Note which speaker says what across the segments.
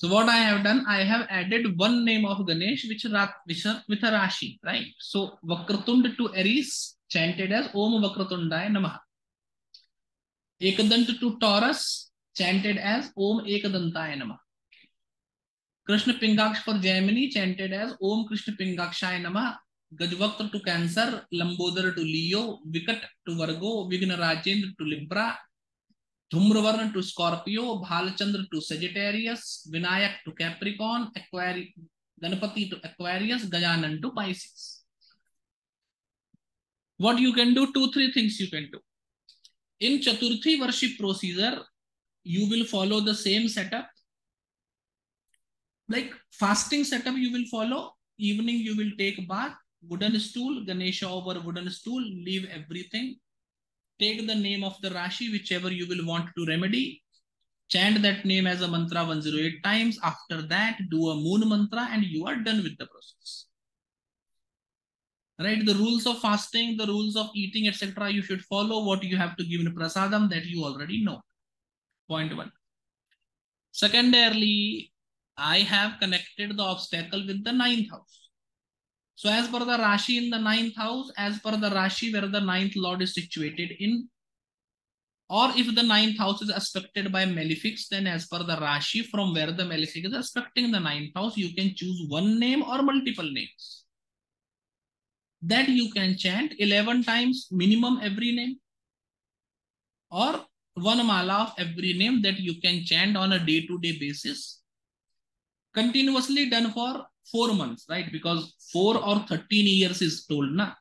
Speaker 1: So what I have done, I have added one name of Ganesh which, which with a Rashi, right? So Vakratund to Aries chanted as Om Vakratundaya Namaha. Ekadant to Taurus chanted as Om Ekadantaya Namaha. Krishna Pingaksh for Gemini chanted as Om Krishna Pingakshaya Namaha. Gajvakta to Cancer, Lambodar to Leo, Vikat to Virgo, Vigna Rajendra to Libra, Dhumravarna to Scorpio Bhalchandra to Sagittarius Vinayak to Capricorn acquiree Ganapati to Aquarius Gajanan to Pisces what you can do two three things you can do in Chaturthi वर्षी procedure you will follow the same setup like fasting setup you will follow evening you will take bath wooden stool Ganesh over wooden stool leave everything take the name of the Rashi, whichever you will want to remedy. Chant that name as a mantra 108 times. After that, do a moon mantra and you are done with the process. Right? The rules of fasting, the rules of eating, etc. You should follow what you have to give in prasadam that you already know. Point one. Secondarily, I have connected the obstacle with the ninth house. So as per the Rashi in the ninth house, as per the Rashi where the ninth lord is situated in, or if the ninth house is aspected by malefics, then as per the Rashi from where the malefic is aspecting the ninth house, you can choose one name or multiple names. That you can chant 11 times minimum every name or one mala of every name that you can chant on a day-to-day -day basis continuously done for four months, right? Because four or 13 years is told na.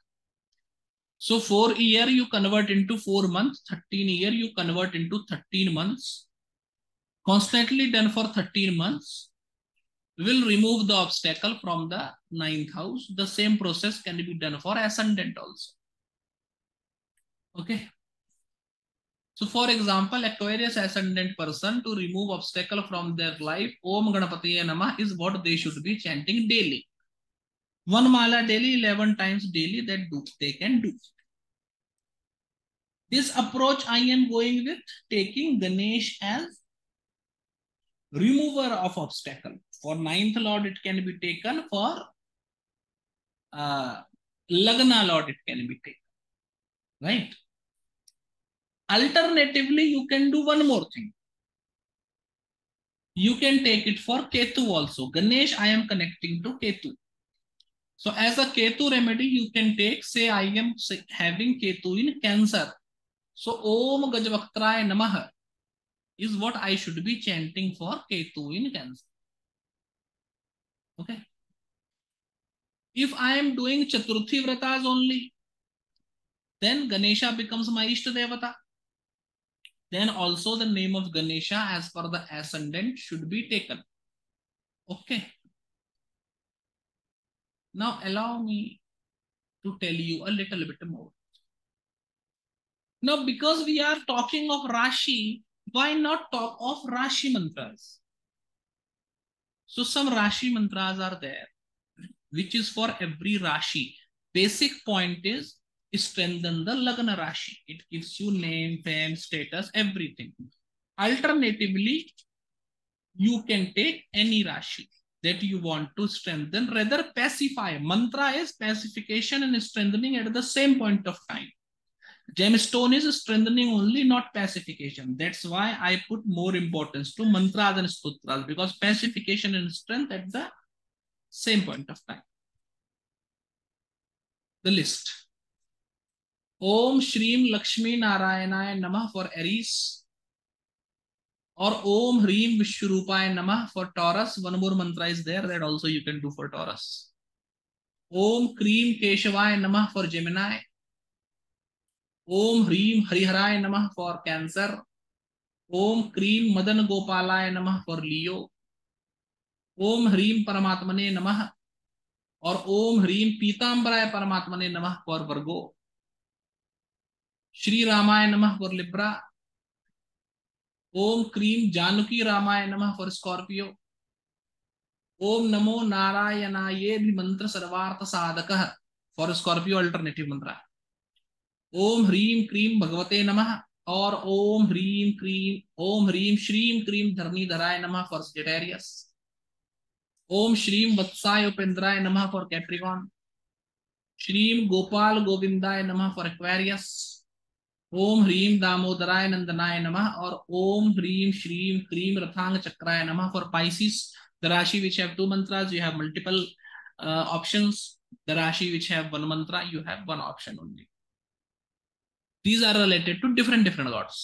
Speaker 1: So four year you convert into four months, 13 year you convert into 13 months. Constantly done for 13 months will remove the obstacle from the ninth house. The same process can be done for ascendant also. Okay. So for example, Aquarius ascendant person to remove obstacle from their life, Om Ganapatiya Nama is what they should be chanting daily. One mala daily, 11 times daily that do, they can do. This approach I am going with taking Ganesh as remover of obstacle. For ninth lord, it can be taken. For uh, Lagna lord, it can be taken. Right? Alternatively, you can do one more thing. You can take it for Ketu also. Ganesh, I am connecting to Ketu. So as a Ketu remedy, you can take, say I am having Ketu in Cancer. So Om Gajvaktraya Namaha is what I should be chanting for Ketu in Cancer. Okay. If I am doing Chaturthi Vratas only, then Ganesha becomes my Ishta Devata. Then also the name of Ganesha as per the ascendant should be taken. Okay. Now allow me to tell you a little bit more. Now because we are talking of Rashi, why not talk of Rashi mantras? So some Rashi mantras are there, which is for every Rashi. Basic point is strengthen the Lagna Rashi. It gives you name, fame, status, everything. Alternatively, you can take any Rashi that you want to strengthen, rather pacify. Mantra is pacification and strengthening at the same point of time. Gemstone is strengthening only, not pacification. That's why I put more importance to mantras than sutras because pacification and strength at the same point of time. The list. Om श्रीम लक्ष्मी नारायणाय नमः for Aries और ओम ह्रीम विश्वरूपाय नमः for Taurus one more mantra is there that also you can do for Taurus Om cream केशवाय नमः for Gemini ओम ह्रीम हरिहराय नमः फॉर कैंसर ओम क्रीम मदन गोपालाय नमः फॉर लियो ओम ह्रीम परमात्मने नमः और ओम ह्रीम पीतांबराय परमात्मने नमः फॉर वर्गो श्री रामाय नमः फॉर लिब्रा ओम क्रीम जानकी रामाय नमः फॉर स्कॉर्पियो ओम नमो नारायणाये भी मंत्र सर्वार्थ साधक फॉर स्कॉर्पियो अल्टरनेटिव मंत्र ओम ह्रीम क्रीम भगवते नमः और ओम ह्रीम क्रीम ओम ह्रीम श्रीम क्रीम धरणी धराय नमः for Sagittarius Om Shreem Vatsaya Upendraya Namah for Capricorn. Shreem Gopal Govindaya Namah for Aquarius. Om ह्रीम दामोदराय नंदनाय नम और ओम ह्रीम श्रीम क्रीम रथांग चक्राय नम फॉर पाइसिस दराशी which have two mantra you have multiple options दराशी which have one mantra you have one option only these are related to different different gods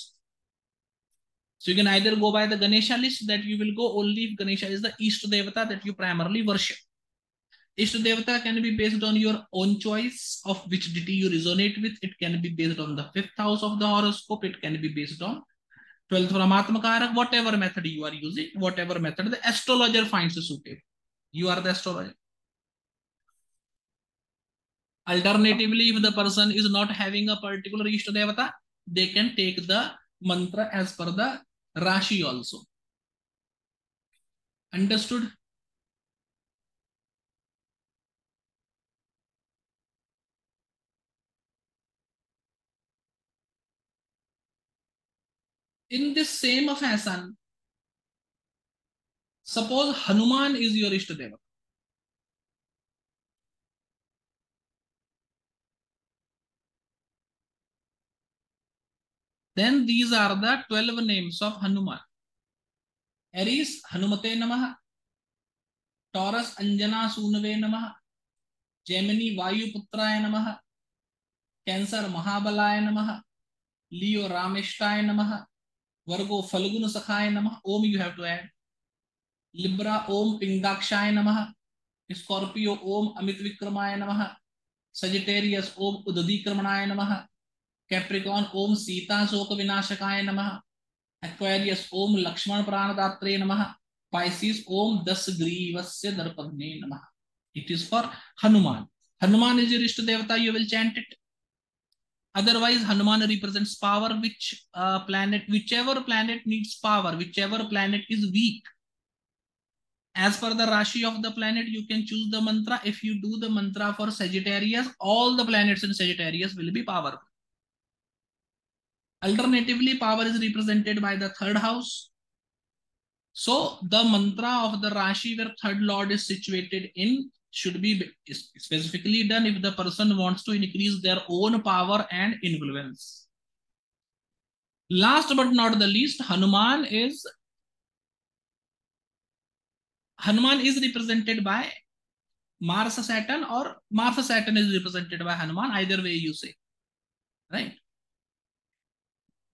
Speaker 1: so you can either go by the Ganesha list that you will go only Ganesha is the east देवता that you primarily worship Ishta Devata can be based on your own choice of which deity you resonate with. It can be based on the fifth house of the horoscope. It can be based on 12th Paramatmakarak, whatever method you are using, whatever method the astrologer finds suitable. You are the astrologer. Alternatively, if the person is not having a particular Ishta Devata, they can take the mantra as per the Rashi also. Understood? In this same fashion, suppose Hanuman is your Ishtadeva. Then these are the 12 names of Hanuman. Aries, Hanumate Namaha. Taurus, Anjana Sunave Namaha. Gemini, Vayuputraya Namaha. Cancer, Mahabalaya Namaha. Leo, Rameshtaya Namaha. Virgo, Falguna Sakhaya Namaha. Om you have to add. Libra, Om Pingakshaya Namaha. Scorpio, Om Amit Vikramaya Namaha. Sagittarius, Om Udadikramanaya Namaha. Capricorn ओम सीता शोक विनाशकाय नमः Aquarius ओम लक्ष्मण प्राणदात्रे नमः Pisces ओम दस ग्रीवस्य दर्पग्ने नमः it is for hanuman hanuman is your ishta devata you will chant it otherwise hanuman represents power which uh, planet whichever planet needs power whichever planet is weak. As per the rashi of the planet you can choose the mantra. If you do the mantra for sagittarius all the planets in sagittarius will be powerful Alternatively, power is represented by the third house. So the mantra of the Rashi where third lord is situated in should be specifically done if the person wants to increase their own power and influence. Last but not the least, Hanuman is Hanuman is represented by Mars Saturn or Mars Saturn is represented by Hanuman, either way you say, right?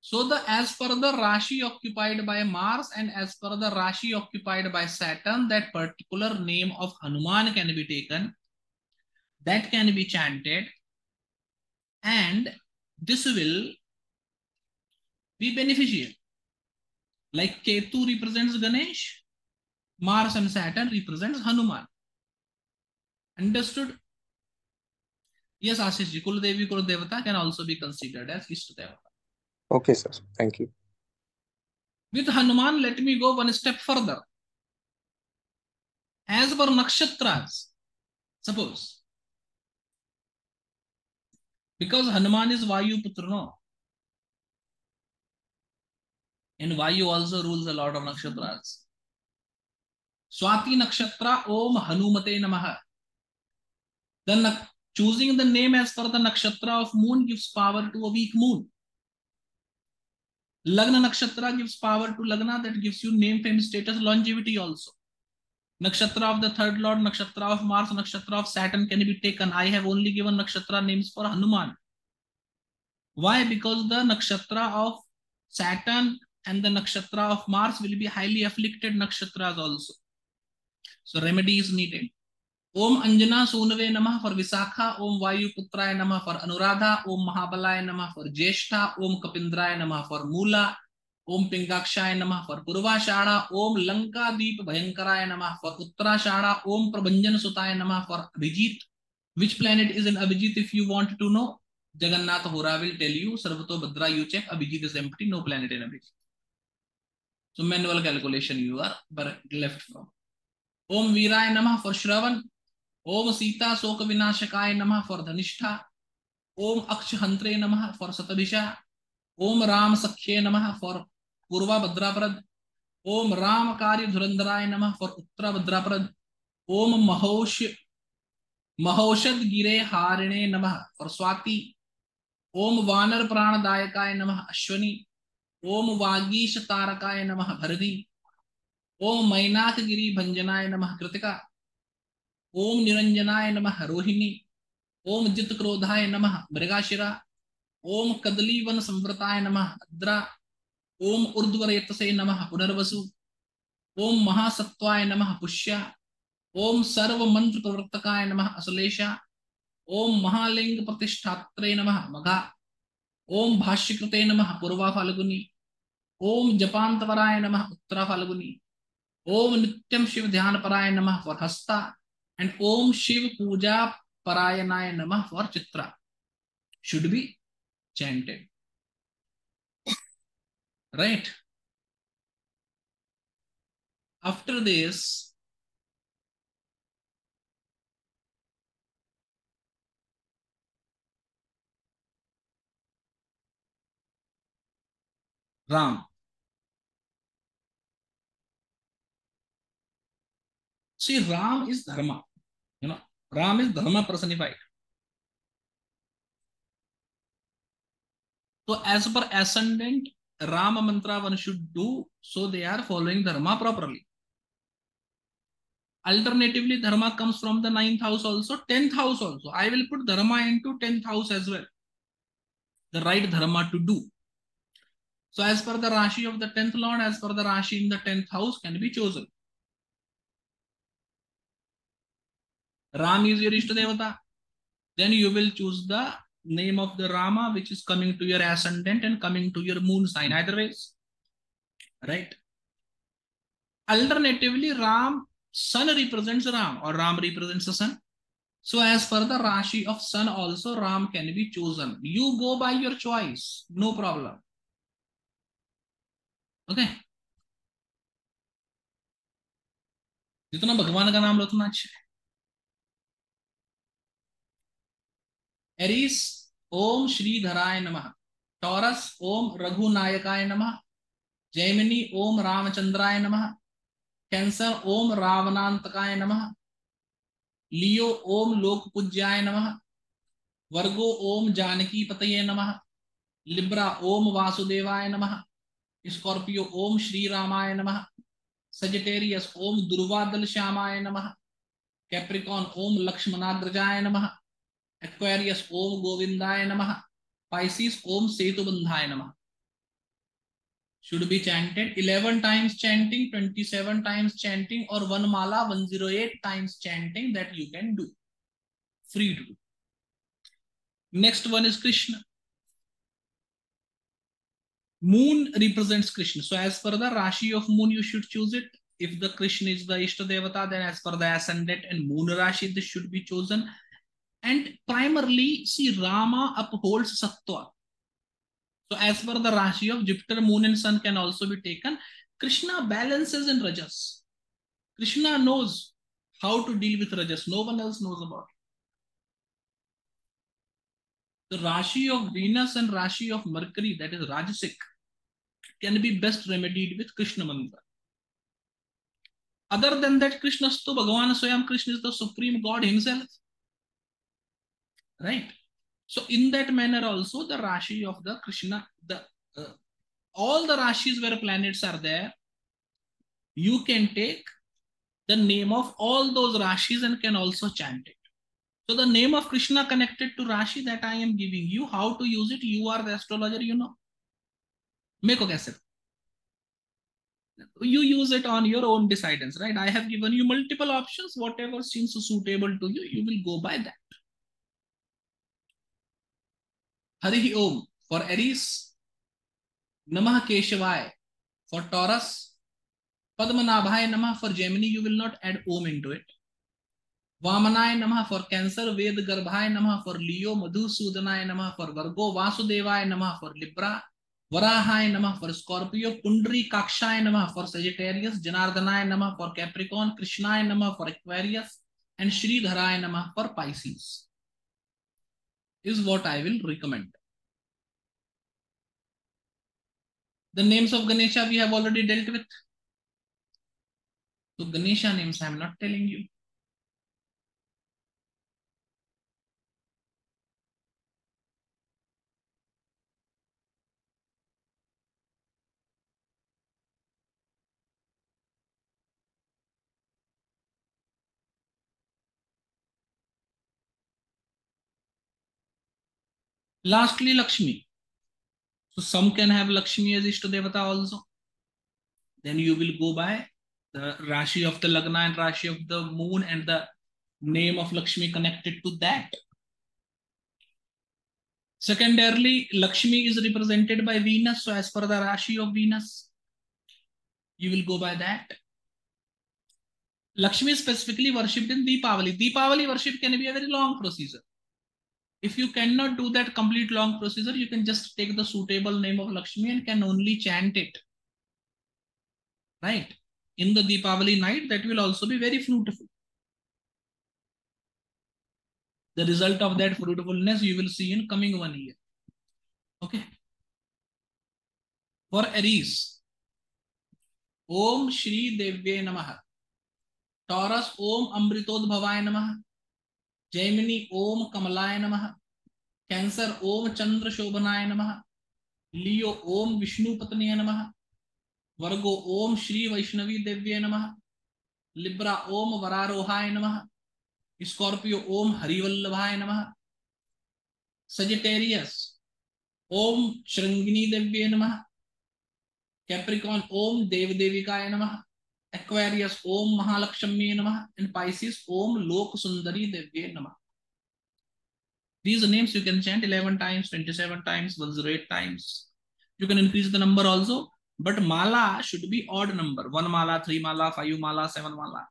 Speaker 1: So the as per the Rashi occupied by Mars and as per the Rashi occupied by Saturn, that particular name of Hanuman can be taken, that can be chanted, and this will be beneficial. Like Ketu represents Ganesh, Mars and Saturn represents Hanuman. Understood? Yes, Ashish ji, Kuldevi Kuldevata can also be considered as Ishtadevata.
Speaker 2: Okay, sir. Thank you.
Speaker 1: With Hanuman, let me go one step further. As per nakshatras, suppose, because Hanuman is Vayu Putra, no? And Vayu also rules a lot of nakshatras. Swati nakshatra Om Hanumate Namaha. Then choosing the name as per the nakshatra of moon gives power to a weak moon. Lagna Nakshatra gives power to Lagna that gives you name, fame, status, longevity also. Nakshatra of the third lord, Nakshatra of Mars, Nakshatra of Saturn can be taken. I have only given Nakshatra names for Hanuman. Why? Because the Nakshatra of Saturn and the Nakshatra of Mars will be highly afflicted Nakshatras also. So remedy is needed. Om Anjana सोनवे नमः for Vishakha, ओम वायु पुत्राय नमः for Anuradha, ओम महाबलाय नमः for ज्येष्ठा, ओम कपिंद्राय नमः for मूला, ओम पिंगाक्षाय नमः for पूर्वाषाढ़ा, ओम लंका दीप भयंकराय नमः for Uttarashadha, ओम प्रभंजन सुताय नमः for Abhijit. Which planet is in Abhijit if you want to know Jagannatha Hora will tell you Sarvatobhadra you check Abhijit is empty no planet in Abhijit so manual calculation you are left from Om वीराय नमः for श्रवण ओम सीता शोक विनाशकाय नमः for Dhanishtha. ओम अक्ष हंत्रे नमः for Shatabhisha ओम राम सख्ये नमः for पूर्वा भद्राप्रद ओम राम कार्य धुरंधराय नम for Uttara भद्राप्रद ओम महोश महौषद गिरे हारिणे नम for Swati. ओम वानर प्राणदायकाय नम अश्वनी। ओम वागीश तारकाय नम भरदी ओम मैनाक गिरी भंजनाय नम कृतिका। ओम निरंजनाय नमः रोहिणी, ओम जित क्रोधाय नम मृगाशिरा, ओम कदलीवन संव्रताय नम अद्रा, ओम ऊर्ध्वरेतसे नम पुनर्वसु, ओम महासत्वाय नम पुष्या, ओम सर्व मंत्र प्रवर्तकाय नम असलेशा ओम महालिंग प्रतिष्ठात्रे नम मघा, ओम भाष्यकृते नम पूर्वा फाल्गुनी, ओम जपांतवराय नम उत्तरा फालगुनी, ओम नित्यम शिव ध्यानपराय नम नमः हस्ता एंड ओम शिव पूजा परायणाय नमः for Chitra should be chanted right after this Ram. See, Ram is Dharma. You know, Ram is Dharma personified. So, as per ascendant, Rama mantra one should do so they are following Dharma properly. Alternatively, Dharma comes from the ninth house also, tenth house also. I will put Dharma into tenth house as well. The right Dharma to do. So as per the Rashi of the 10th Lord, as per the Rashi in the 10th house can be chosen. Ram is your Ishtadevata. Then you will choose the name of the Rama which is coming to your ascendant and coming to your moon sign either ways. Right? Alternatively, Ram, sun represents Ram or Ram represents the sun. So as per the Rashi of sun also Ram can be chosen. You go by your choice. No problem. okay? जितना भगवान का नाम लो उतना अच्छा है Eris, ओम श्रीधराय नमः। Taurus, ओम रघुनायकाय नमः। जैमिनी, ओम रामचंद्राय नमः। कैंसर, ओम रावणांतकाय नमः। लियो, ओम लोक पूज्याय नमः। वर्गो, ओम जानकी पतये नमः। लिब्रा, ओम वासुदेवाय नमः। स्कॉर्पियो, ओम श्री रामाय नमः। सजिटेरियस, ओम दुर्वादल श्यामाय नमः। कैप्रिकॉन, ओम लक्ष्मणाग्रजाय नमः। एक्वेरियस ओम गोविंदाय नमः पाइसिस ओम सेतुबंधाय नमः should be chanted 11 times chanting 27 times chanting or one mala 108 times chanting that you can do free to do next one is krishna Moon represents Krishna. So as per the Rashi of moon, you should choose it. If the Krishna is the Ishta Devata, then as per the ascendant and moon Rashi, this should be chosen. And primarily, see, Rama upholds Sattva. So as per the Rashi of Jupiter, moon and sun can also be taken. Krishna balances in Rajas. Krishna knows how to deal with Rajas. No one else knows about it. The Rashi of Venus and Rashi of Mercury, that is Rajasic, can be best remedied with Krishna mantra. Other than that, Krishna Stu Bhagavan Swayam Krishna is the supreme God himself right? So in that manner also the Rashi of the Krishna, the uh, all the Rashis where planets are there, you can take the name of all those Rashis and can also chant it. So the name of Krishna connected to Rashi that I am giving you, how to use it, you are the astrologer, you know. Make a guess. You use it on your own decidence, right? I have given you multiple options, whatever seems suitable to you, you will go by that. Hari Om for Aries नमः केशवाय for Taurus पद्मनाभाय नमः for Gemini you will not add Om into it वामनाय नमः for Cancer वेद गर्भाय नमः for लियो मधुसूदनाय नमः for वर्गो वासुदेवाय नमः फॉर लिब्रा वराहाय नमः फॉर स्कॉर्पियो कुंडरी कक्षाय नमः फॉर सेजिटेरियस जनार्दनाय नमः फॉर कैप्रिकॉन कृष्णाय नमः फॉर एक्वेरियस एंड श्रीधराय नमः for Pisces Is what I will recommend. The names of Ganesha we have already dealt with. So Ganesha names I am not telling you. Lastly, Lakshmi. So some can have Lakshmi as Ishtadevata also. Then you will go by the Rashi of the Lagna and Rashi of the moon and the name of Lakshmi connected to that. Secondarily, Lakshmi is represented by Venus. So as per the Rashi of Venus, you will go by that. Lakshmi is specifically worshipped in Deepavali. Deepavali worship can be a very long procedure. If you cannot do that complete long procedure, you can just take the suitable name of Lakshmi and can only chant it. Right? In the Deepavali night, that will also be very fruitful. The result of that fruitfulness you will see in coming one year. Okay. For Aries, Om Shri Devye Namaha. Taurus, Om Amritodbhavaya Namaha. Gemini Om कमलाय नम Cancer Om चंद्र शोभनाय नम Leo Om Vishnu नम Virgo Om Shri Vaishnavi देव्य नम Libra Om वरारोहाय नम Scorpio Om हरिवल्लभाय नम सजिटेरियस ओम श्रृंगिनी देव्य नम कैप्रिकॉन ओम देवदेविकाय नमः Aquarius, Om Mahalakshmi Namaha. And Pisces, Om Lok Sundari Devye Namaha. These names you can chant 11 times, 27 times, 108 times. You can increase the number also, but mala should be odd number. 1 mala, 3 mala, 5 mala, 7 mala.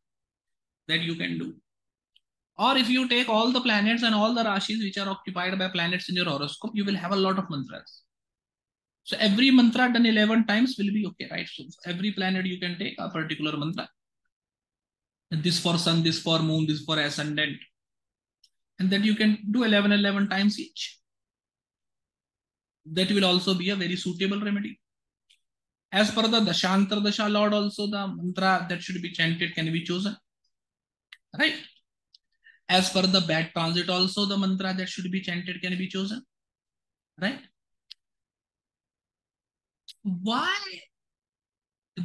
Speaker 1: That you can do. Or if you take all the planets and all the rashis which are occupied by planets in your horoscope, you will have a lot of mantras. So every mantra done 11 times will be okay, right? So every planet you can take a particular mantra. And this for sun, this for moon, this for ascendant. And then you can do 11, 11 times each. That will also be a very suitable remedy. As per the Dashantar Dasha Lord, also the mantra that should be chanted can be chosen. Right? As per the bad transit, also the mantra that should be chanted can be chosen. Right? Why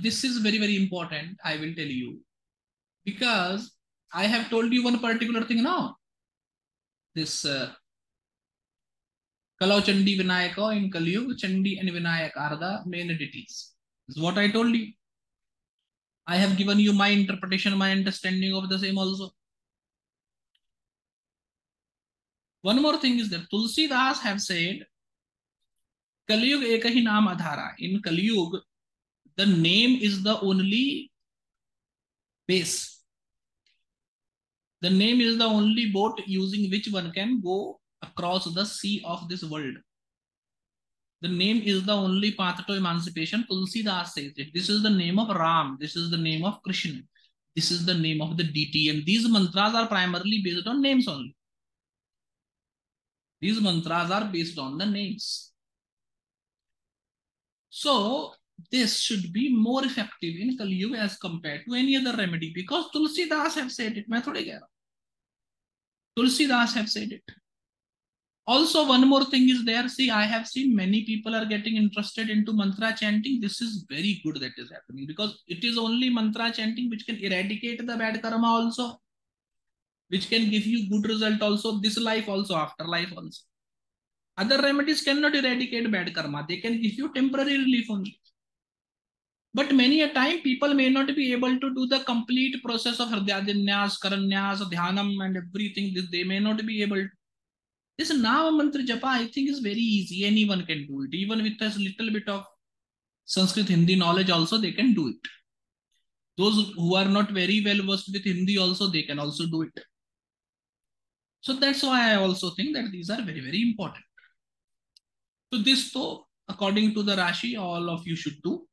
Speaker 1: this is very, very important, I will tell you. Because I have told you one particular thing now. This uh, Kalau Chandi Vinayaka in Kaliyug, Chandi and Vinayak are the main entities. Is what I told you. I have given you my interpretation, my understanding of the same also. One more thing is that Tulsi Das have said, Kaliyug Ekahi Naam Adhara. In Kaliyug, the name is the only base. The name is the only boat using which one can go across the sea of this world. The name is the only path to emancipation. Tulsi Das says it. This is the name of Ram. This is the name of Krishna. This is the name of the deity. And these mantras are primarily based on names only. These mantras are based on the names. So this should be more effective in Kali Yuga as compared to any other remedy because Tulsi Das have said it. मैं थोड़ी कह रहा Tulsi Das have said it. Also, one more thing is there. See, I have seen many people are getting interested into mantra chanting. This is very good that is happening because it is only mantra chanting which can eradicate the bad karma also, which can give you good result also, this life also, afterlife also. Other remedies cannot eradicate bad karma. They can give you temporary relief only. But many a time people may not be able to do the complete process of Hridayanyas, Karanyas, Dhyanam and everything. They may not be able to this Nama Mantra Japa, I think, is very easy. Anyone can do it. Even with a little bit of Sanskrit Hindi knowledge, also they can do it. Those who are not very well versed with Hindi, also they can also do it. So that's why I also think that these are very, very important. So this, though, according to the Rashi, all of you should do.